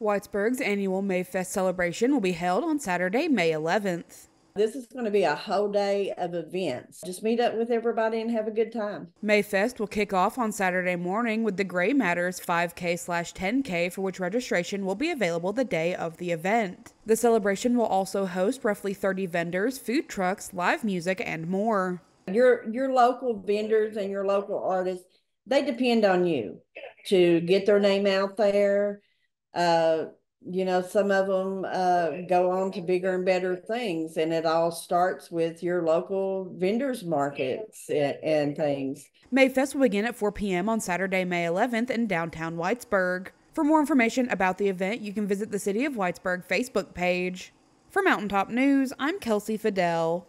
Whitesburg's annual Mayfest celebration will be held on Saturday, May 11th. This is going to be a whole day of events. Just meet up with everybody and have a good time. Mayfest will kick off on Saturday morning with the Gray Matters 5K slash 10K, for which registration will be available the day of the event. The celebration will also host roughly 30 vendors, food trucks, live music, and more. Your your local vendors and your local artists, they depend on you to get their name out there. Uh, you know, some of them uh, go on to bigger and better things, and it all starts with your local vendors markets and, and things. Mayfest will begin at 4 p.m. on Saturday, May 11th in downtown Whitesburg. For more information about the event, you can visit the City of Whitesburg Facebook page. For Mountaintop News, I'm Kelsey Fidel.